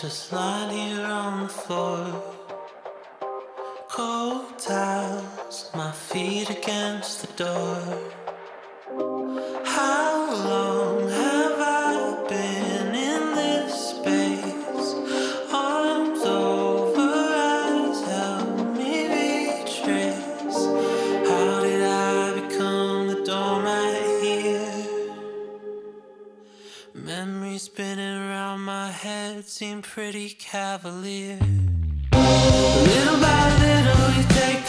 Just lying here on the floor. Cold towels, my feet against the door. How long? seem pretty cavalier. Little by little, you take.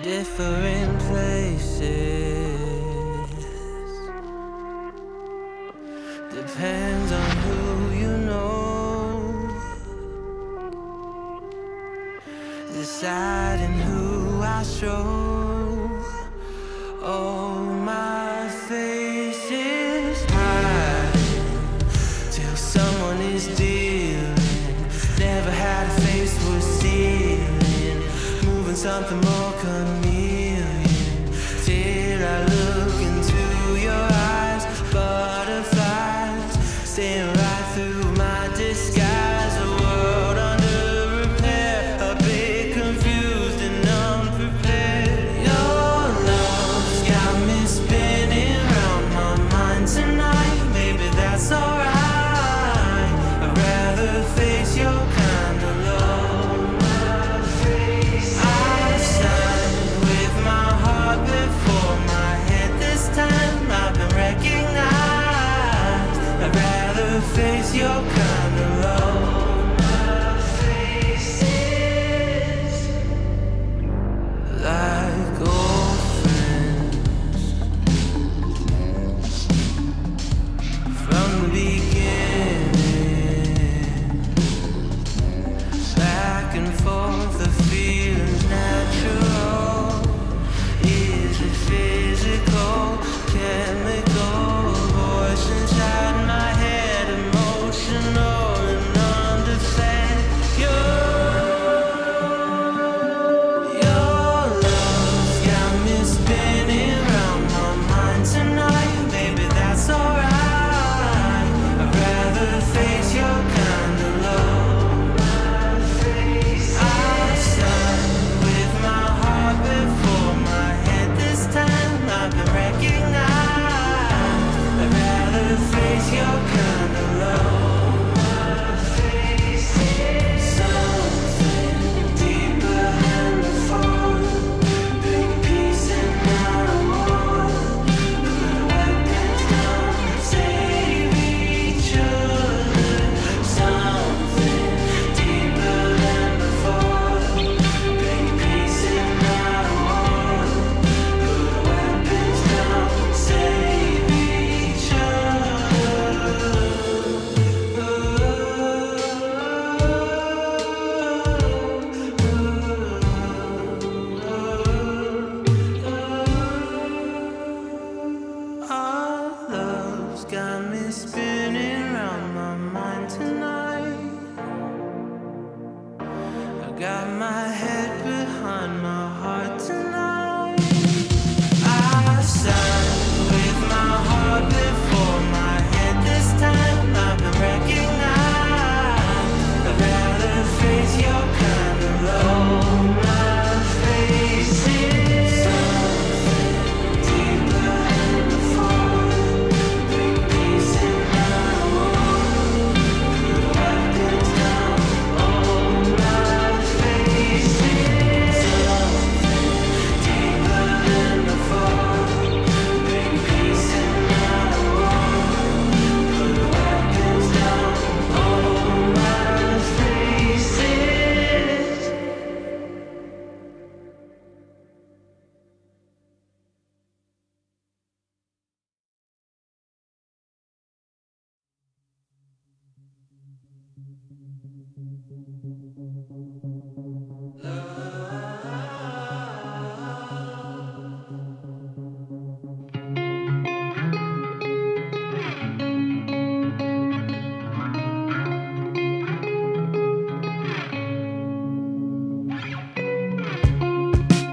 different places. Depends on who you know. Deciding who I show. Oh my face is high till someone is dealing. Never had a face worth stealing moving something more. your kind.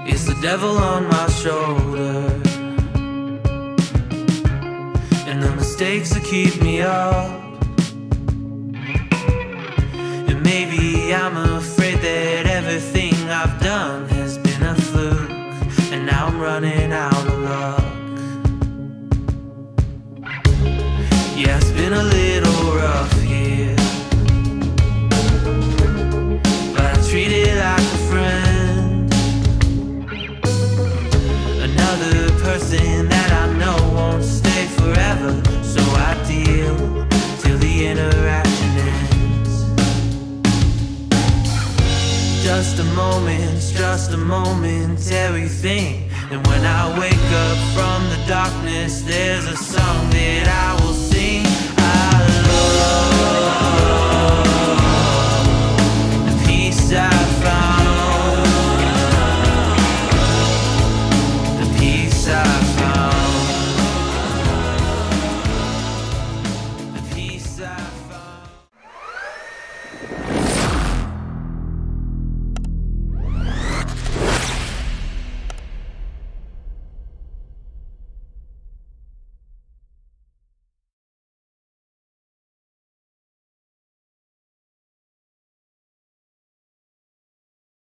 It's the devil on my shoulder. And the mistakes that keep me up. Maybe Just a moment's just a momentary thing. And when I wake up from the darkness, there's a song that I will